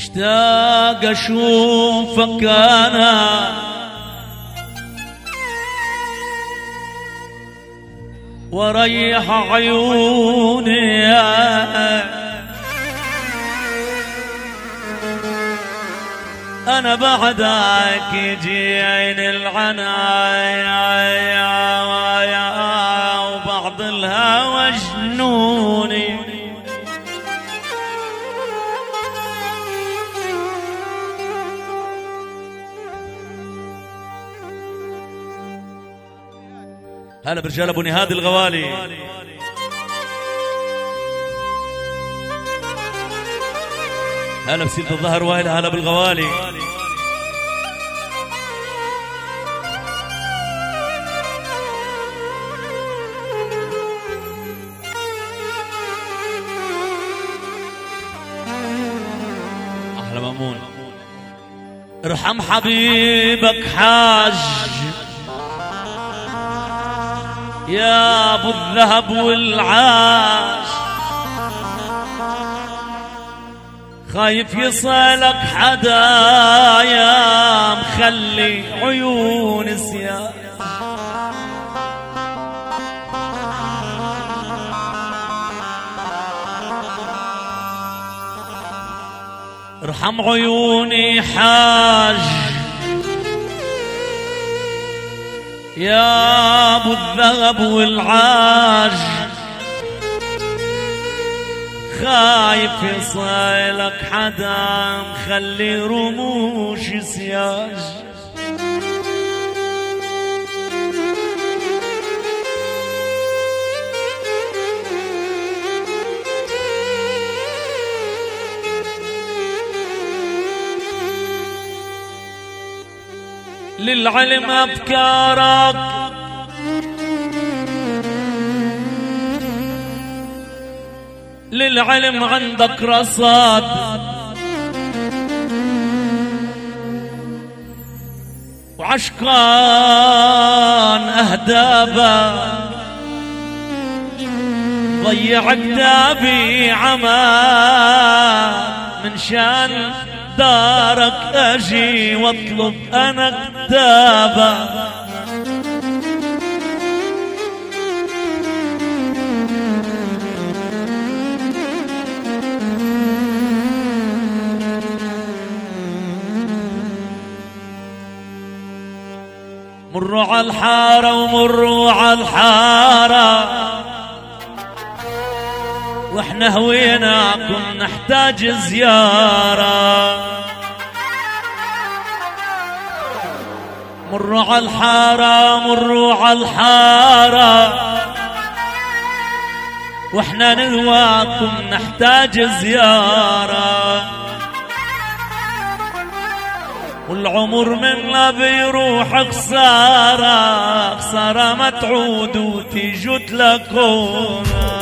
مشتاق أشوفك أنا. وريح عيوني أنا بعدك يجي عين هلا برجال أبو نهاد الغوالي. هلا بسيلة الظهر وائل هلا بالغوالي. أحلى مأمون. ارحم حبيبك حاج. يا أبو الذهب والعاش. خايف يصلك حدا يا مخلي عيون سياح ارحم عيوني حاج. يا أبو الذهب والعاج. خايف يصيلك حدا مخلي رموش سياج. للعلم أفكارك للعلم عندك رصاد. وعشقان أهدابا. ضيع كتابي عما من شان. دارك أجي واطلب أنا كتابة مروا على الحارة ومروا على الحارة. وإحنا هويناكم نحتاج زيارة. مروا على الحارة مروا على الحارة. وإحنا نهواكم نحتاج زيارة. والعمر منا بيروح خسارة خسارة ما تعود وتيجوا تلاقونا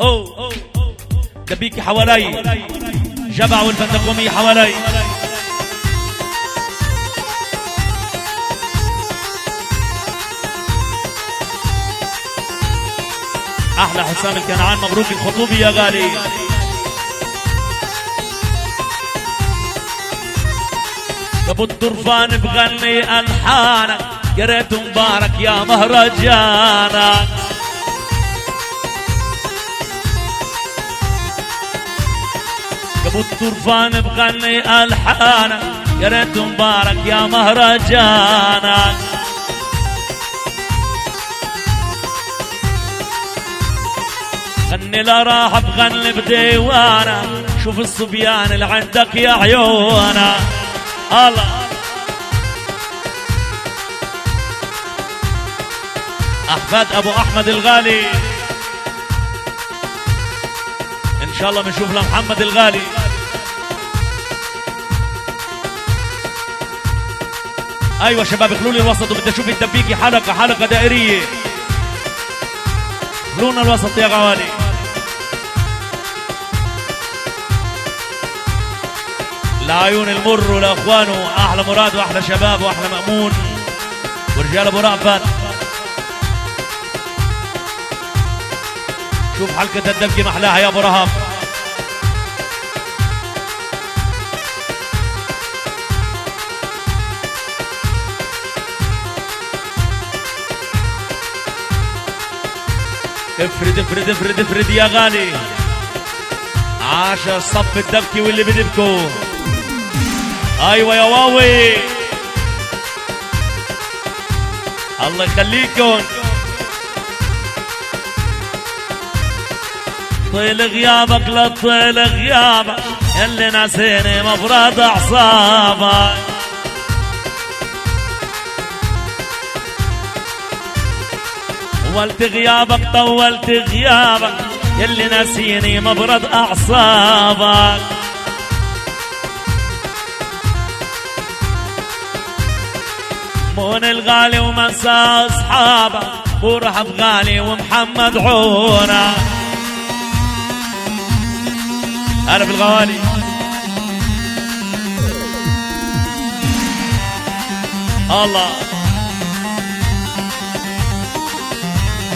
أو دبيكي حوالي جبع والفندقومي حوالي. أحلى حسام الكنعان مبروك الخطوبة يا غالي. ابو الطرفان بغني الحانك يا ريت مبارك يا مهرجانك ابو الطرفان بغني الحانك يا ريت مبارك يا مهرجانك غني لا راح بغني بديوانك شوف الصبيان اللي عندك يا عيونا الله. احفاد أبو أحمد الغالي. إن شاء الله بنشوف لمحمد الغالي. أيوه شباب خلوني الوسط وبدي أشوف الدبيكي حلقة حلقة دائرية. خلونا الوسط يا غوالي. لعيون المر ولاخوانه أحلى مراد وأحلى شباب وأحلى مأمون. ورجال أبو رأفت. شوف حلقة الدبكة محلاها يا أبو رهب افرد افرد افرد افرد يا غالي. عاش الصف الدبكي واللي بدبكوا. أيوه يا واوي. الله يخليكم. طيل غيابك لا طيل غيابك اللي ناسيني مفرد أعصابك. طولت غيابك طولت غيابك يلي ناسيني مبرد أعصابك. مون الغالي ومسا اصحابك ورحب غالي ومحمد عونا. هلا بالغوالي الله.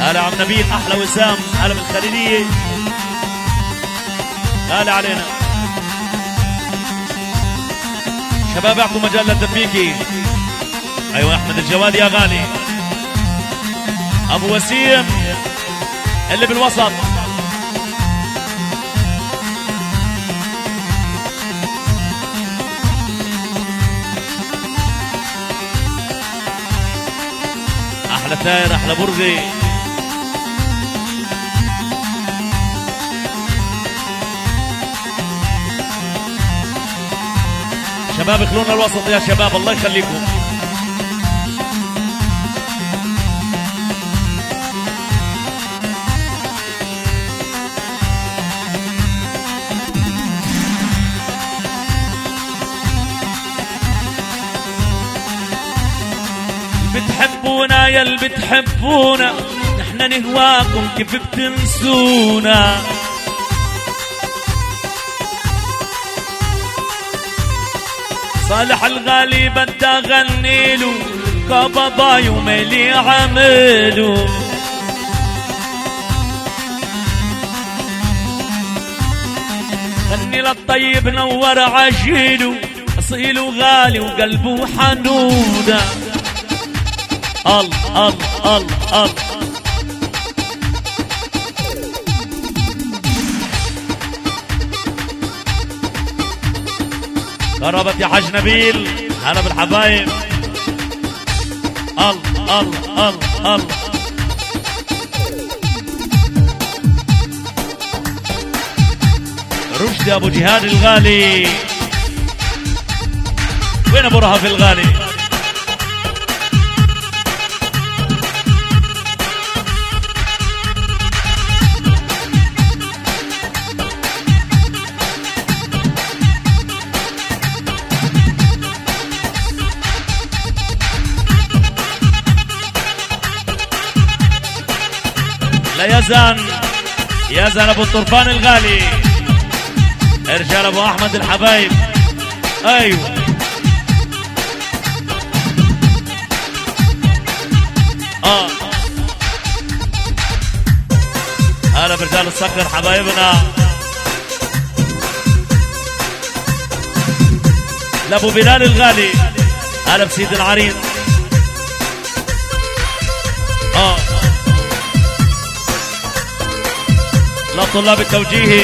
هلا عم نبيل أحلى وسام هلا بالخليليه هلا علينا. شباب اعطوا مجال للدبيكي أيوه أحمد الجواد يا غالي. أبو وسيم اللي بالوسط. أحلى تاير أحلى برغي شباب اخلونا الوسط يا شباب الله يخليكم. بتحبونا يا اللي بتحبونا نحن نهواكم كيف بتنسونا. صالح الغالي بدي اغني له كابا باي ومالي عمله. غني للطيب نور عجيله اصيله غالي وقلبه حنونه ال ال ال ال قربت يا حاج نبيل. هلا بالحبايب. ال ال ال ال. رشدي أبو جهاد الغالي. وين أبو رهف الغالي؟ يزن يزن أبو الطرفان الغالي. رجال أبو أحمد الحبايب. أيوه. آه. هلا برجال الصقر حبايبنا. لأبو بلال الغالي. هلا بسيد العريض لطلاب التوجيهي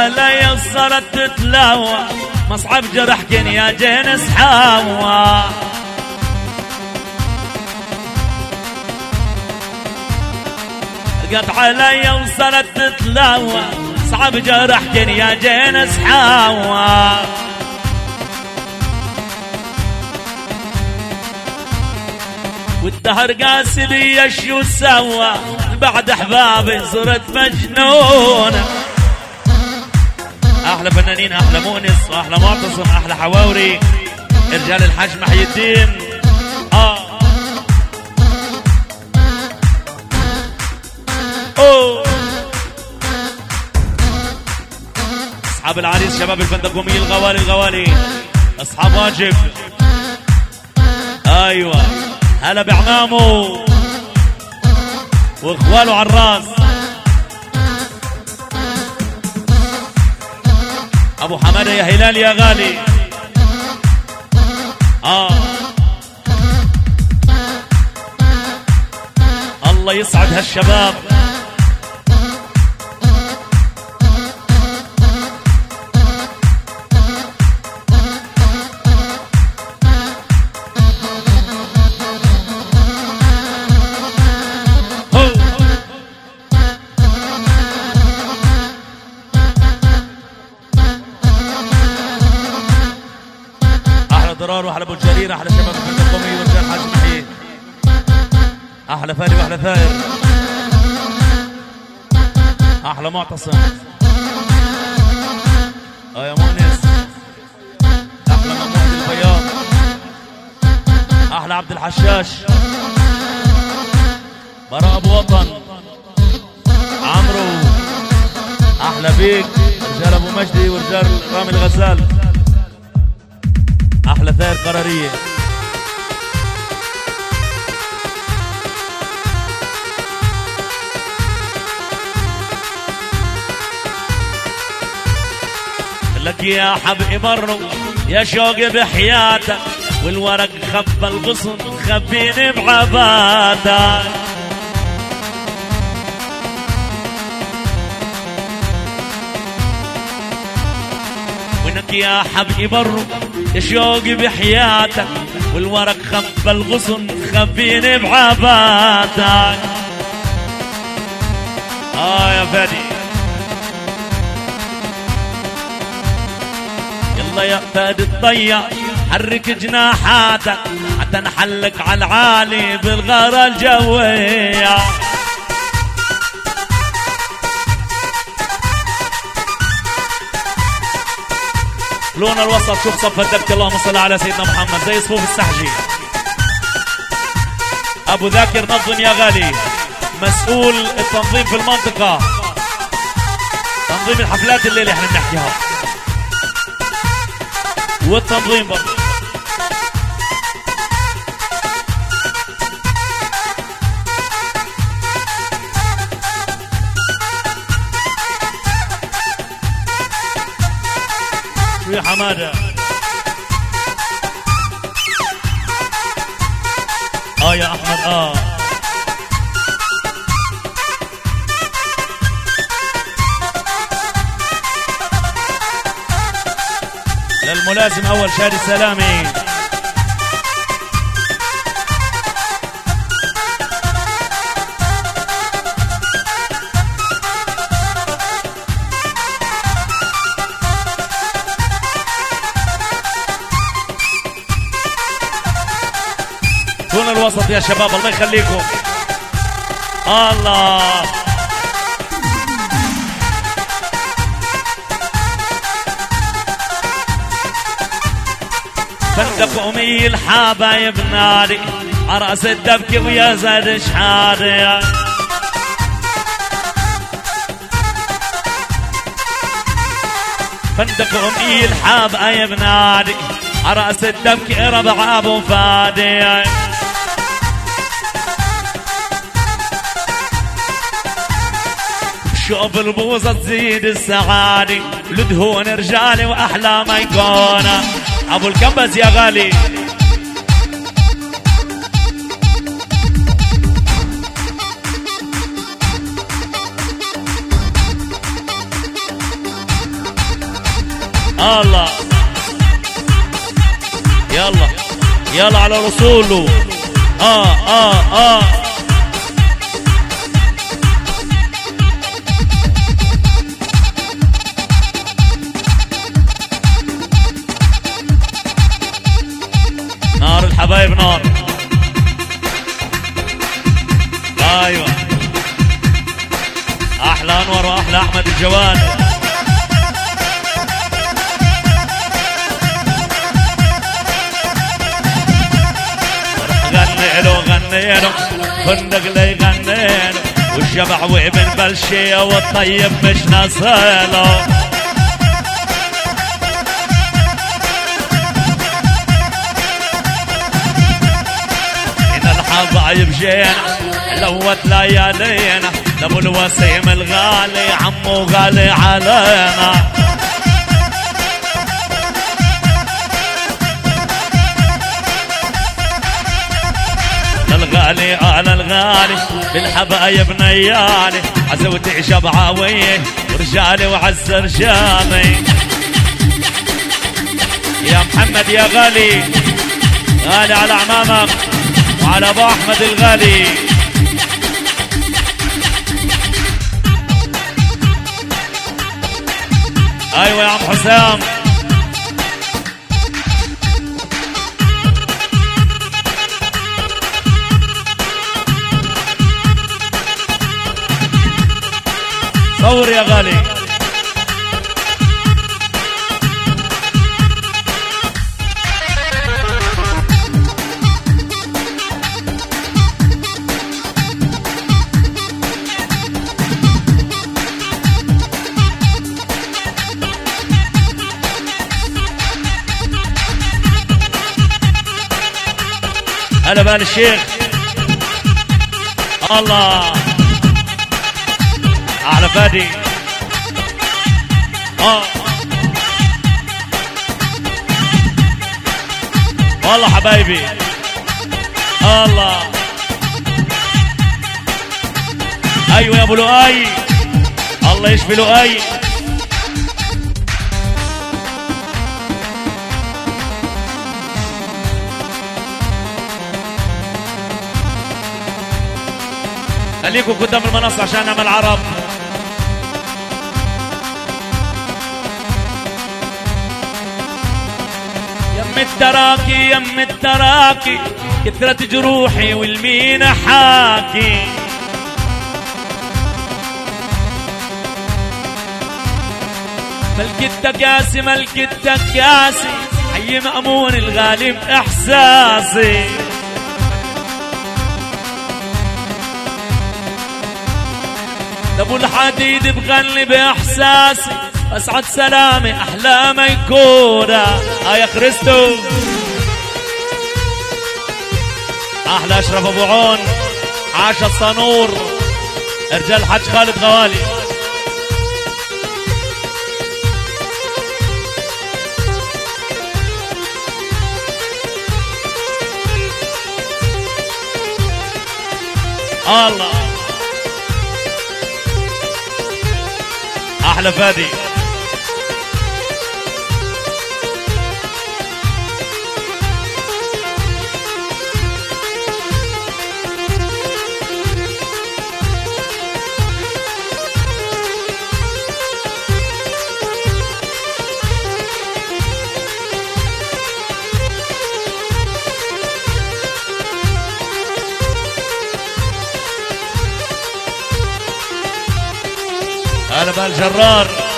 علي صارت تتلاوى. مصعب جرحكن يا جنس حاوى قد علي وصارت تتلاوى. صعب جرحكن يا جنس حاوى والدهر قاسي لي شو سوى بعد أحبابي صرت مجنونة. أحلى فنانين أحلى مؤنس واحلى معتصم أحلى حواوري. رجال الحاج محي الدين. آه. أصحاب العريس شباب الفندقومي الغوالي الغوالي. أصحاب واجب. أيوه. هلا بعمامه. وإخواله على الراس ابو حماده يا هلال يا غالي. آه. الله يسعد هالشباب. جرير أحلى شباب الفرقه القومي ورجال حاج محيي أحلى فادي وأحلى ثائر أحلى معتصم. آه يا مؤنس أحلى محمود البياض أحلى عبد الحشاش. براء أبو وطن. عمرو. أحلى بيك. رجال أبو مجدي ورجال رامي الغزال. أحلى ثائر قرارية. لك يا حبي مروا يا شوقي بحياتك والورق خبى الغصن خبيني بعباتك يا حبي برو يا شوقي بحياتك والورق خبى الغصن خبيني بعباتك آه يا فادي. يلا يا فادي الضيع حرك جناحاتك حتى نحلك على العالي بالغارة الجوية. لون الوسط شوف صف الدبكة اللهم صل على سيدنا محمد. زي صفوف السحجي. أبو ذاكر نظم يا غالي. مسؤول التنظيم في المنطقة. تنظيم الحفلات الليلة إحنا بنحكيها. والتنظيم برضه. يا حمادة. آه يا أحمد آه. للملازم أول شادي سلامي الوسط يا شباب الله يخليكم. الله. فندق أمي الحبايب نادي عرس الدبكة ويا زاد شحادي فندق أمي الحبايب نادي عرس الدبكة ربع أبو فادي. شوف البوظة تزيد السعادة. لدهون رجالي وأحلام يكون أبو الكمبز يا غالي. الله. يلا. يلا على رسوله. آه آه آه. أيوه. أحلى أنور وأحلى أحمد الجواد غني له غني له فندق لي غني له. والشبح وابن بلشيه والطيب مش ناصيله الحبايب جينا. لوت ليالينا لابو الوسيم الغالي عمو غالي علينا. الغالي على الغالي بالحبايب نيالي عزوتي شبعاوية ورجالي وعز رجالي. يا محمد يا غالي غالي على عمامك وعلى أبو أحمد الغالي. أيوه يا عم حسام. صور يا غالي. بال الشيخ الله على فادي آه والله حبايبي الله أيوه يا ابو لؤي الله يشفي لؤي خليكم قدام المنصة عشان نعمل عرب. يم التراكي يم التراكي كثرة جروحي والمين حاكي. ملك التكاسي ملك التكاسي حي مأمون الغالي بإحساسي. أبو الحديد بغني بإحساسي. أسعد سلامي احلامي يكونا آه يا كريستو أحلى أشرف أبو عون. عاش الصنور. رجال حج خالد غوالي. الله. أحلى فادي. هلا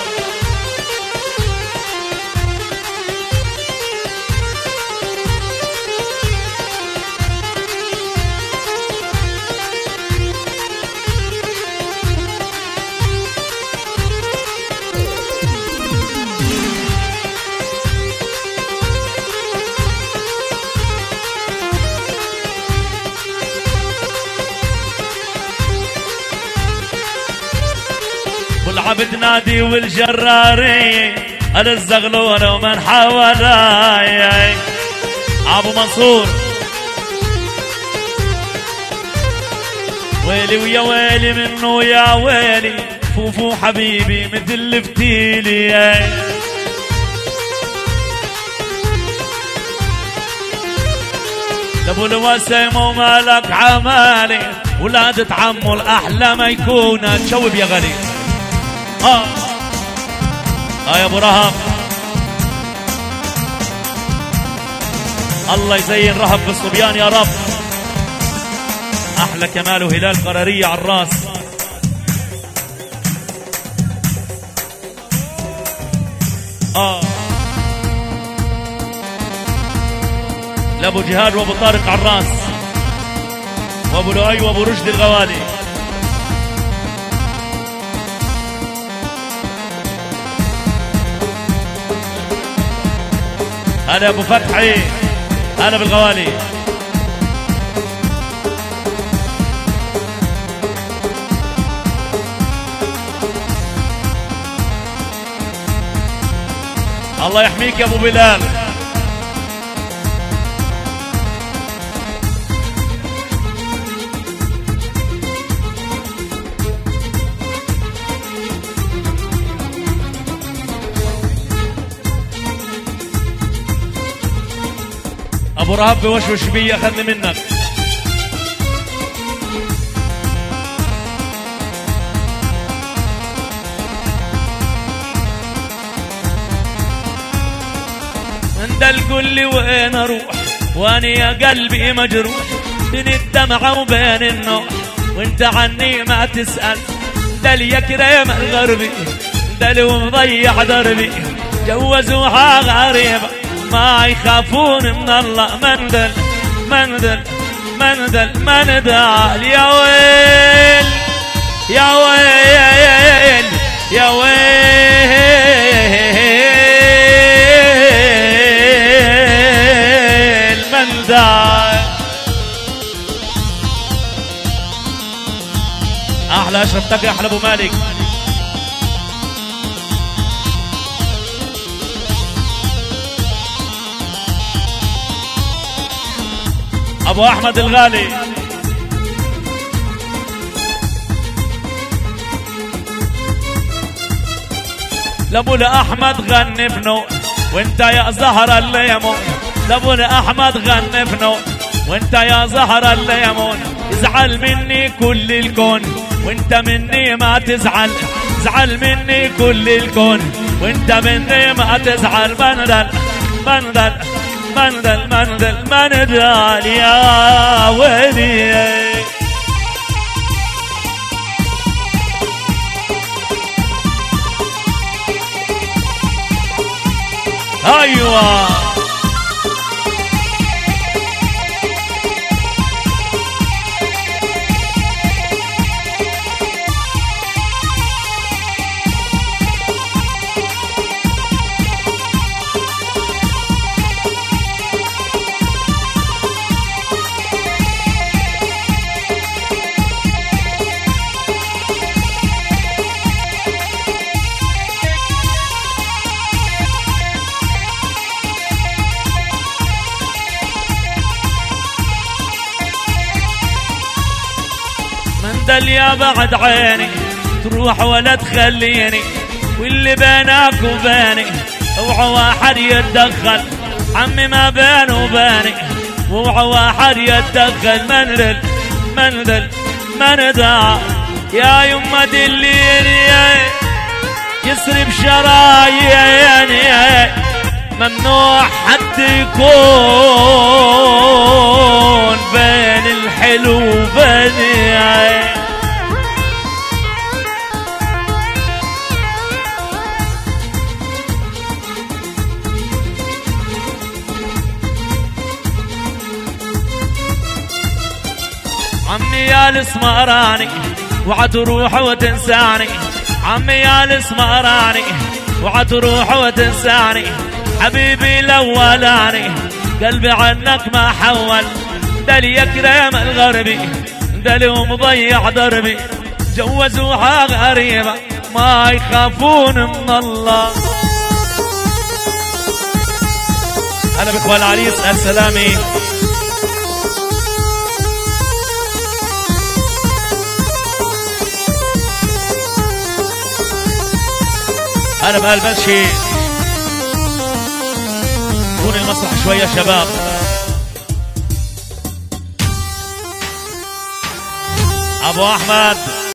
والجراري أنا الزغلول ومن حوالي ابو منصور. ويلي ويا ويلي منه يا ويلي فوفو حبيبي مثل الفتيلي. ابو الوسيم ومالك عمالي ولادة عمو الاحلى ما يكون. تشوب يا غالي. آه. آه يا أبو رهب الله يزين رهب بالصبيان يا رب. أحلى كمال وهلال قراريه على الرأس. آه. لأبو جهاد وأبو طارق على الرأس. وأبو لؤي وأبو رشدي الغوالي. هلا أبو فتحي هلا بالغوالي. الله يحميك يا أبو بلال. أبو رهب بوشوش بي أخذني منك. انت لي وين أروح؟ وأنا يا قلبي مجروح. بين الدمعة وبين النوح. وانت عني ما تسأل. ده اليكرم الغربي ده لو مضيع دربي. جوزوها غريبة. ما يخافون من الله مندل مندل مندل مندل. يا ويل يا ويل يا ويل. مندل. أحلى أشرف تقي أحلى أبو مالك. أبو أحمد الغالي. لابو احمد غني بنور وانت يا زهر الليمون لابو احمد غني بنور وانت يا زهر الليمون ازعل مني كل الكون وانت مني ما تزعل. ازعل مني كل الكون وانت مني ما تزعل. بندل بندل بندل بندل بندل يا ويلي أيوه. دل يا بعد عيني تروح ولا تخليني. واللي بينك وبيني اوعى واحد يتدخل. عمي ما بين وبيني. اوعى واحد يتدخل. منذل منذل منذا يا يما دليني. يسرب شراييني ممنوع حد يكون بين الحلو وبين الاسمراني وعتروح وتنساني. عمي يا الاسمراني وعتروح وتنساني. حبيبي الأولاني قلبي عنك ما حول. دل يكرم الغربي دل ومضيع دربي. جوزوها غريبة ما يخافون من الله. هلا باخوان العريس السلامي هلا بهالبلشي كون المسرح شوية شباب. أبو أحمد.